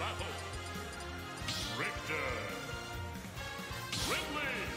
battle. Richter. Ridley.